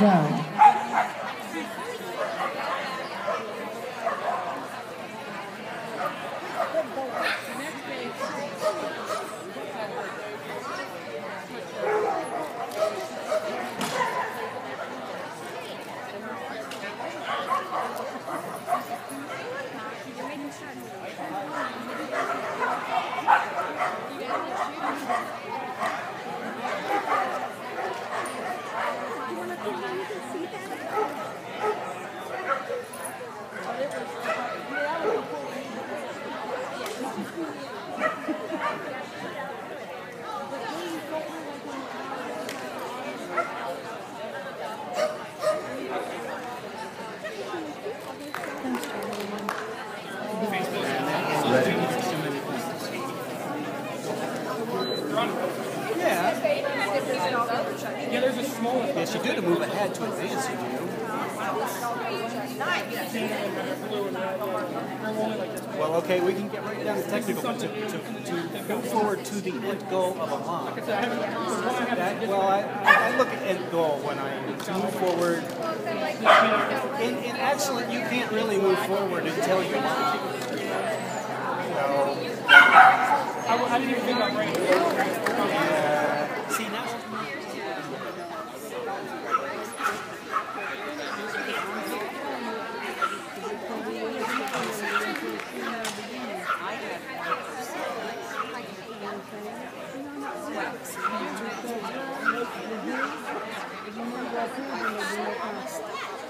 Go. Go. Yeah. Yeah, there's a small. Yes, you do to move ahead to advance. You. Well, okay, we can get right down to technical. To, to, to go forward to the end goal of a line. That, well, I, I look at end goal when I move forward. In, excellent, you can't really move forward until you So, I, I didn't even think about brain. uh, see now.